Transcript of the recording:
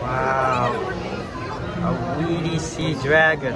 Wow. A weedy sea dragon.